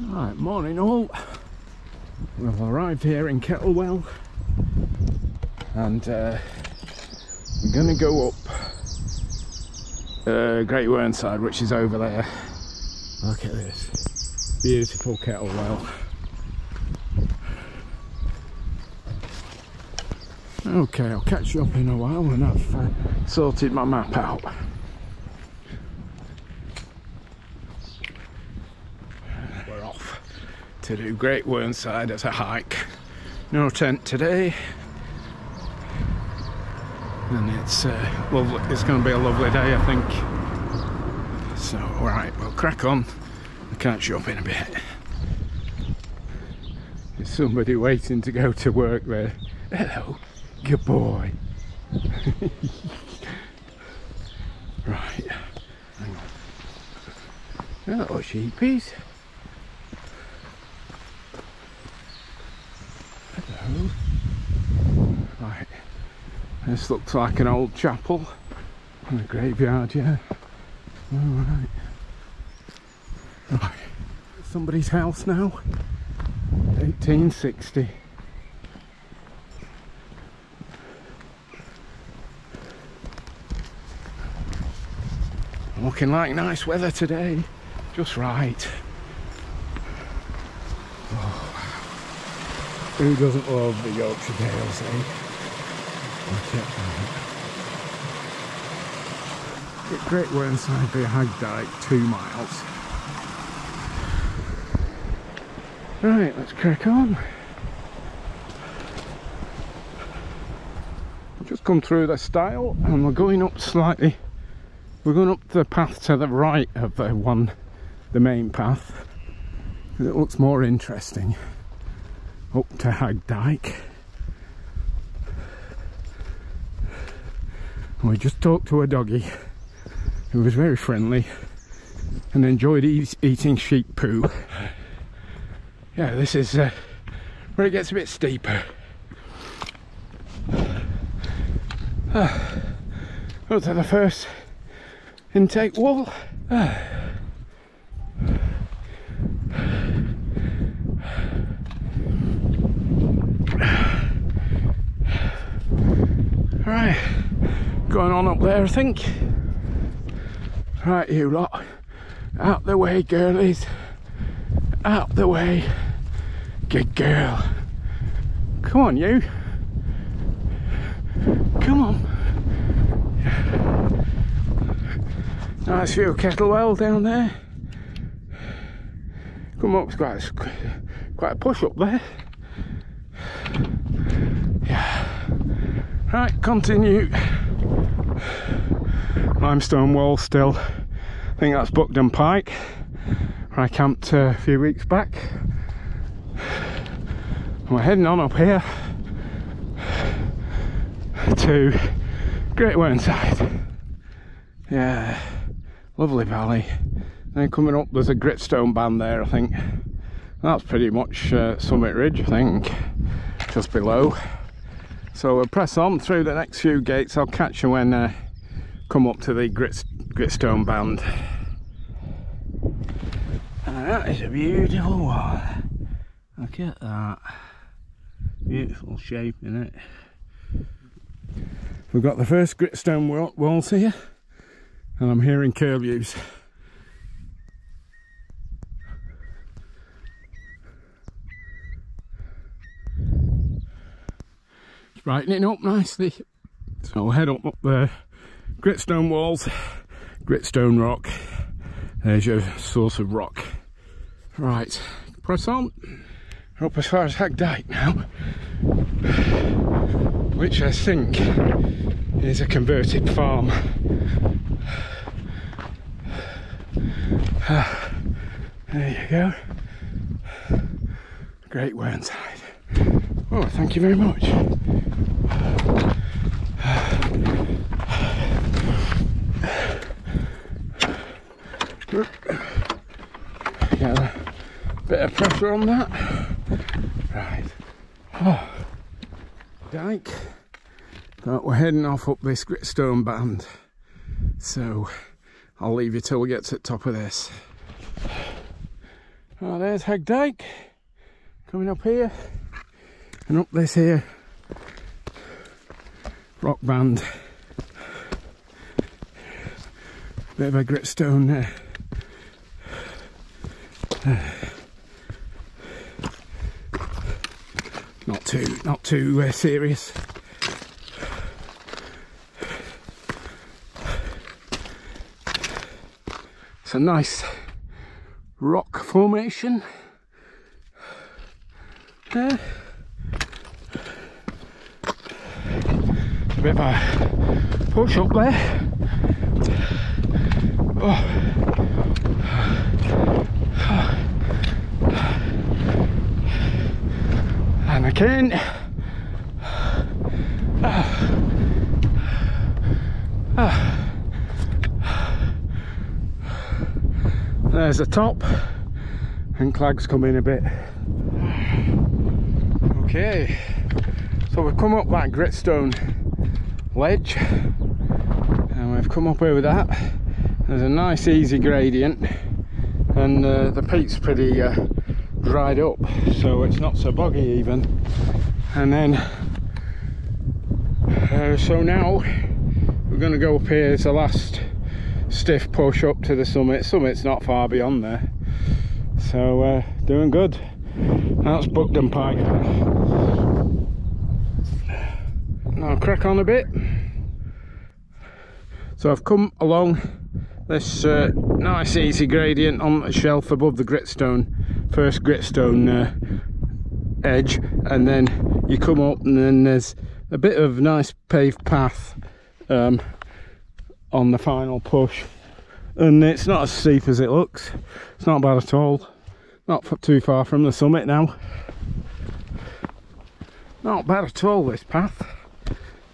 Right, morning all. We've arrived here in Kettlewell and uh, we're going to go up uh, Great Whernside, which is over there. Look at this beautiful Kettlewell. Okay, I'll catch you up in a while when I've uh, sorted my map out. We're off to do Great Whernside as a hike. No tent today. And it's uh, lovely. It's going to be a lovely day, I think. So, right, we'll crack on. Catch you up in a bit. There's somebody waiting to go to work there. Hello. Good boy. right. Hang on. Sheepies. This looks like an old chapel and a graveyard, yeah. Alright. Right. Somebody's house now. 1860. Looking like nice weather today, just right. Oh. Who doesn't love the Yorkshire Dales, eh? At Great Whernside via Hag Dyke, two miles. Right, let's crack on. I've just come through the stile and we're going up slightly we're going up the path to the right of the one, the main path. It looks more interesting. Up to Hag And we just talked to a doggy who was very friendly and enjoyed eating sheep poo. Yeah, this is uh, where it gets a bit steeper. Uh, up to the first intake wall. Right, going on up there I think. Right you lot, out the way girlies, out the way. Good girl. Come on you. Come on. Nice view of Kettlewell down there. Come up, it's quite, quite a push up there. Yeah. Right, continue. Limestone wall still. I think that's Buckden Pike, where I camped a few weeks back. And we're heading on up here to Great Whernside. Yeah lovely valley then coming up there's a gritstone band there I think that's pretty much uh, Summit Ridge I think just below so we'll press on through the next few gates I'll catch you when uh, come up to the grit, gritstone band. And that is a beautiful one look at that. Beautiful shape in it? We've got the first gritstone walls here and I'm hearing curlews. It's brightening up nicely. So I'll head up up the gritstone walls, gritstone rock. There's your source of rock. Right, press on. Up as far as Hag Dyke now, which I think is a converted farm. Ah, there you go. Great Whernside. Oh, thank you very much. Get a pressure on that. Right. Oh. Dyke. But we're heading off up this gritstone band. So I'll leave you till we get to the top of this. Oh, there's Hag Dyke coming up here and up this here rock band. Bit of a gritstone there. not too, not too uh, serious. It's a nice rock formation. There. A bit of a push up there. Oh. And again. There's the top and Clag's come in a bit. Okay, so we've come up that gritstone ledge and we've come up over that. There's a nice easy gradient and uh, the peak's pretty uh, dried up so it's not so boggy even. And then, uh, so now we're going to go up here as the last stiff push up to the summit. Summit's not far beyond there. So uh, doing good. That's Buckden Pike. I'll crack on a bit. So I've come along this uh, nice easy gradient on the shelf above the gritstone, first gritstone uh, edge, and then you come up and then there's a bit of nice paved path um, on the final push. And it's not as steep as it looks. It's not bad at all. Not too far from the summit now. Not bad at all this path.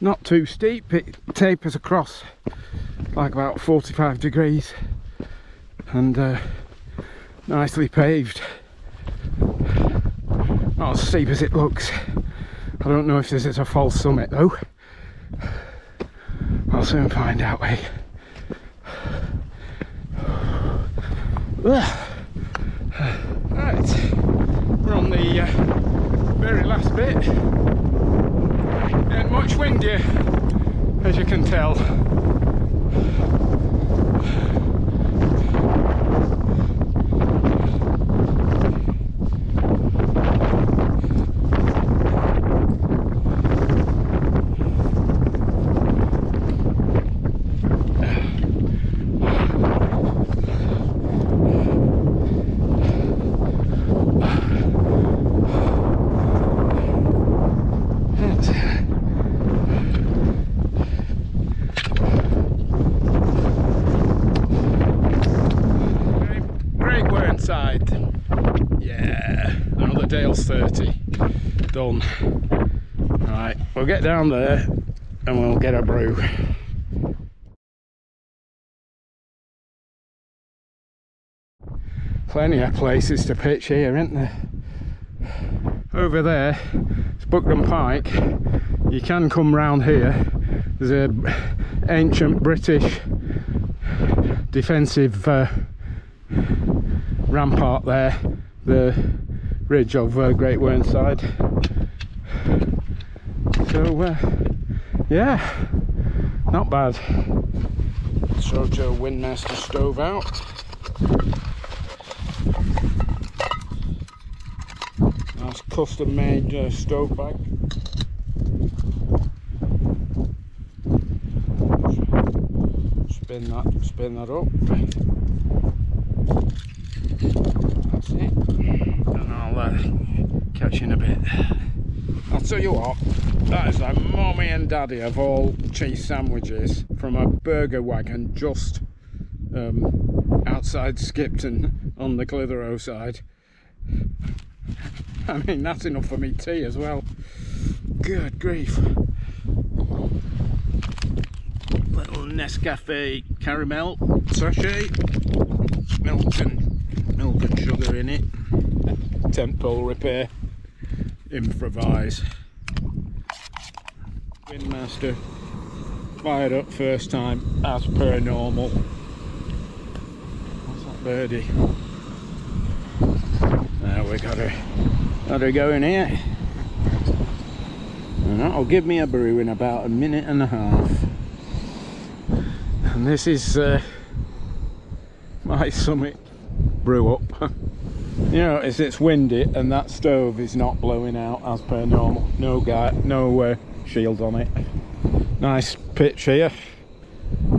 Not too steep. It tapers across like about 45 degrees. And uh, nicely paved not as steep as it looks I don't know if this is a false summit though I'll soon find out, eh? Right, we're on the uh, very last bit. And much windier, as you can tell. Dale's 30. Done. Right, we'll get down there and we'll get a brew. Plenty of places to pitch here, isn't there? Over there, it's Buckden Pike. You can come round here. There's a ancient British defensive uh, rampart there. The ridge of uh, Great Whernside. So uh, yeah, not bad. Sort of Windmaster stove out. Nice custom made uh, stove bag. Spin that, spin that up. That's it And I'll uh, catch you in a bit. I'll tell you what, that is like mommy and daddy of all cheese sandwiches from a burger wagon just um, outside Skipton on the Clitheroe side. I mean, that's enough for me tea as well. Good grief. Little Nescafe caramel sachet, milk and, milk and sugar in it tent pole repair improvise windmaster fired up first time as per normal what's that birdie Now we gotta gotta going in here. And that'll give me a brew in about a minute and a half. And this is uh, my summit brew up. you notice it's windy and that stove is not blowing out as per normal. No guy, no uh, shield on it. Nice pitch here.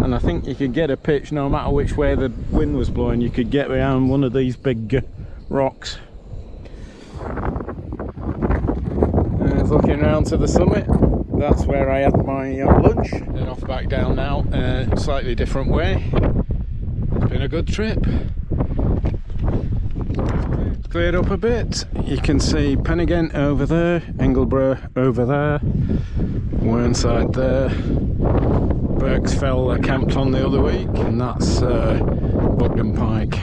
And I think you could get a pitch no matter which way the wind was blowing. You could get around one of these big rocks. And looking around to the summit that's where I had my uh, lunch. Then off back down now uh, slightly different way. It's been a good trip. Cleared up a bit. You can see Pen y Ghent over there Ingleborough over there Whernside there Birksfell uh, camped on the other week, and that's uh, Buckden Pike.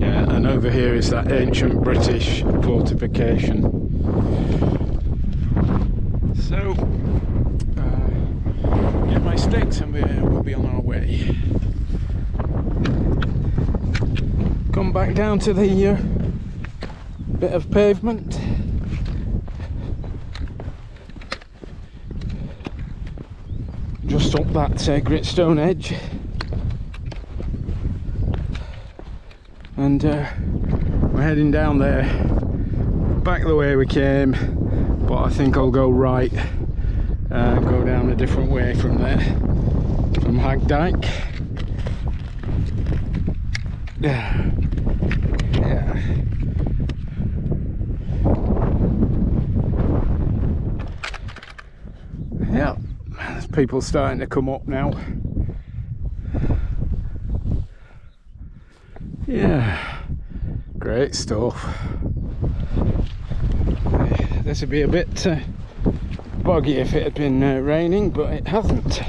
Yeah, and over here is that ancient British fortification. So, uh, get my sticks and we'll be on our way. Come back down to the uh, bit of pavement. Just up that uh, gritstone edge. And uh, we're heading down there. Back the way we came but I think I'll go right uh, go down a different way from there from Hag Dyke yeah yeah. Yeah there's people starting to come up now. Yeah, great stuff. This would be a bit uh, boggy if it had been uh, raining, but it hasn't.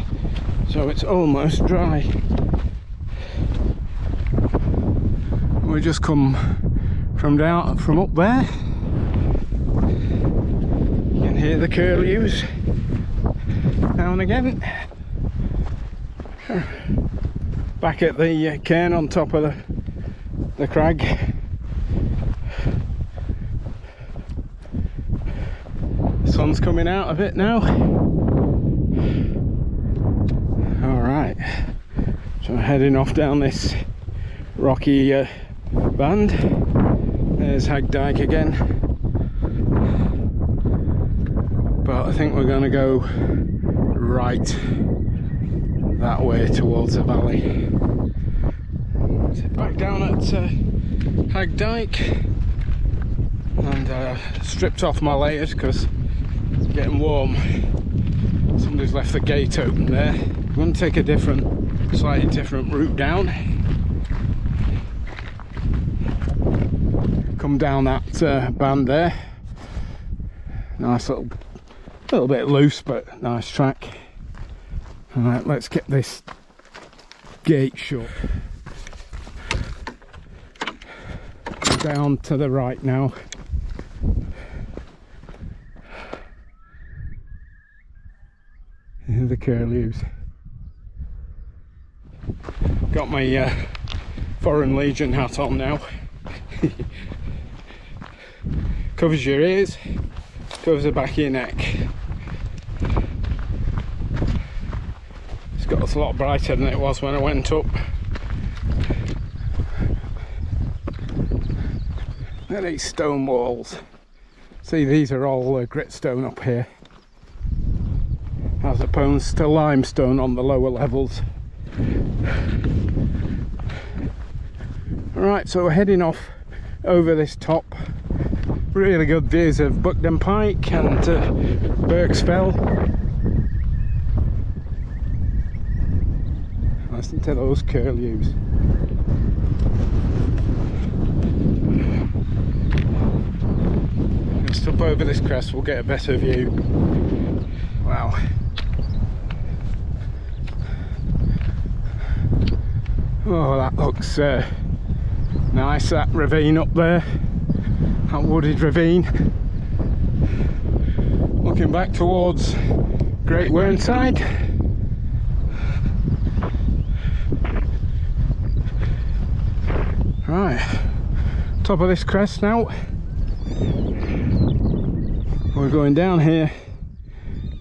So it's almost dry. We just come from down from up there. You can hear the curlews again. Back at the uh, cairn on top of the, the crag. sun's coming out a bit now. Alright, so I'm heading off down this rocky uh, band. There's Hag Dyke again. But I think we're going to go right that way towards the valley. back down at uh, Hag Dyke and uh, stripped off my layers because it's getting warm. Somebody's left the gate open there. I'm going to take a different, slightly different route down. Come down that uh, band there. Nice little, little bit loose but nice track. Alright, let's get this gate shut. Down to the right now. the curlews. Got my uh, Foreign Legion hat on now. covers your ears, covers the back of your neck. It's a lot brighter than it was when I went up. Look at these stone walls. See, these are all uh, gritstone up here, as opposed to limestone on the lower levels. Right, so we're heading off over this top. Really good views of Buckden Pike and uh, Birksfell. listen to those curlews. Up over this crest we'll get a better view. Wow. Oh that looks uh, nice that ravine up there. That wooded ravine. Looking back towards Great Whernside. top of this crest now. We're going down here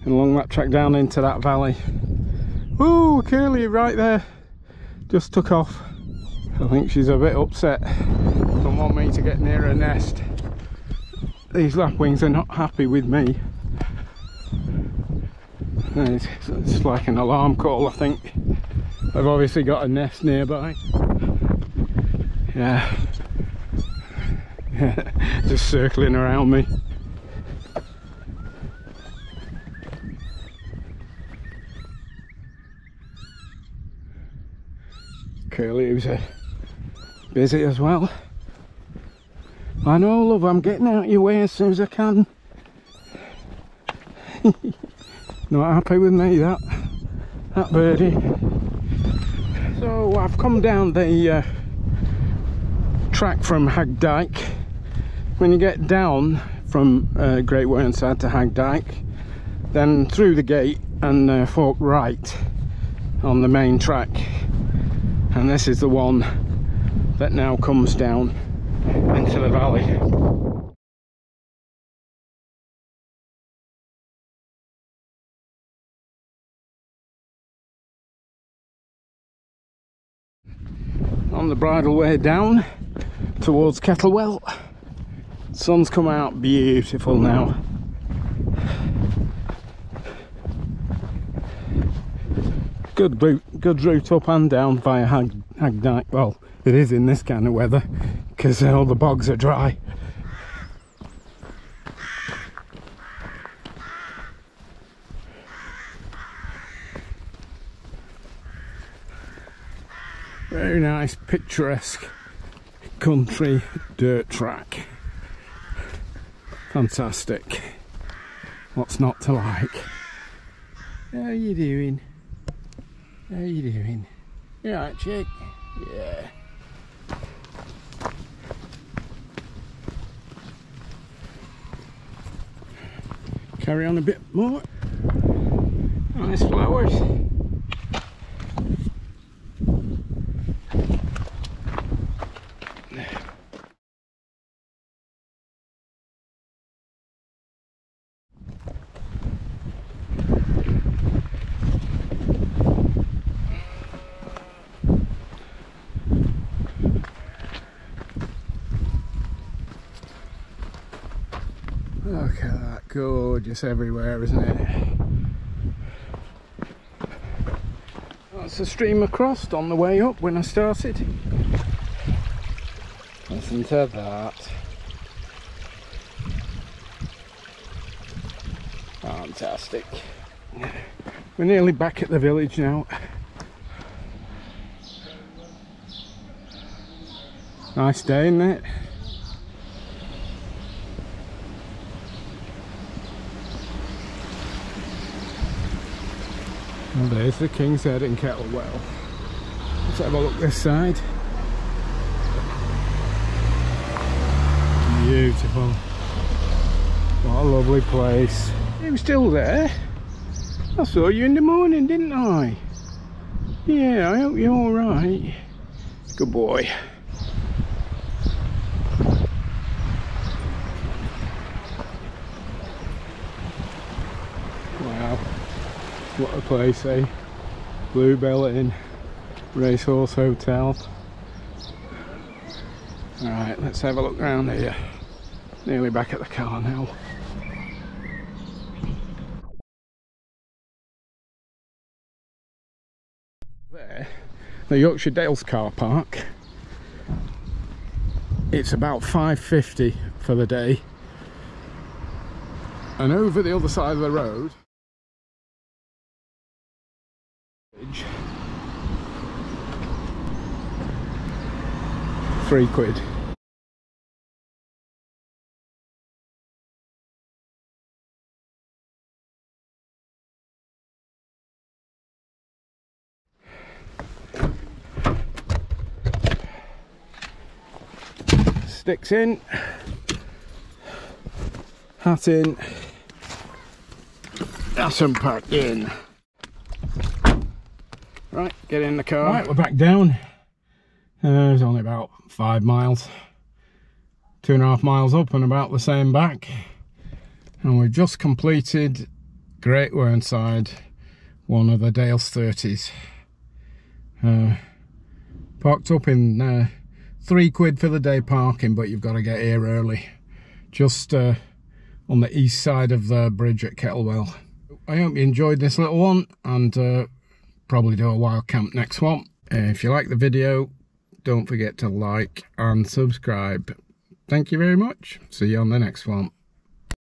and along that track down into that valley. Ooh, Curly right there. Just took off. I think she's a bit upset. Don't want me to get near her nest. These lapwings are not happy with me. It's, it's like an alarm call, I think. I've obviously got a nest nearby. Yeah. Just circling around me. Curly who's uh, busy as well. I know love, I'm getting out of your way as soon as I can. Not happy with me that, that birdie. So I've come down the uh, track from Hag Dyke. When you get down from uh, Great Whernside to Hag Dyke, then through the gate and uh, fork right on the main track. And this is the one that now comes down into the valley. On the bridleway down towards Kettlewell. Sun's come out beautiful now. Good route, good route up and down via Hag, Hag Dyke. Well, it is in this kind of weather because uh, all the bogs are dry. Very nice, picturesque country dirt track. Fantastic. What's not to like? How you doing? How you doing? You alright, chick? Yeah. Carry on a bit more. Nice flowers. Look at that, gorgeous everywhere, isn't it? That's the stream across on the way up when I started. Listen to that. Fantastic. We're nearly back at the village now. Nice day, isn't it? There's the King's Head in Kettlewell. Let's have a look this side. Beautiful. What a lovely place. You still there? I saw you in the morning, didn't I? Yeah, I hope you're alright. Good boy. Wow. What a place, eh? Bluebell Inn, Racehorse Hotel. Alright, let's have a look around here. Nearly back at the car now. There, the Yorkshire Dales car park. It's about 5.50 for the day. And over the other side of the road Three quid. Sticks in, hat in, that's unpacked in. Right, get in the car. Right, we're back down. Uh, it's only about five miles. two and a half miles up and about the same back. And we've just completed Great Whernside, one of the Dales 30s. Uh, parked up in uh, three quid for the day parking, but you've got to get here early. Just uh, on the east side of the bridge at Kettlewell. I hope you enjoyed this little one and uh, probably do a wild camp next one. Uh, if you like the video, don't forget to like and subscribe. Thank you very much. See you on the next one.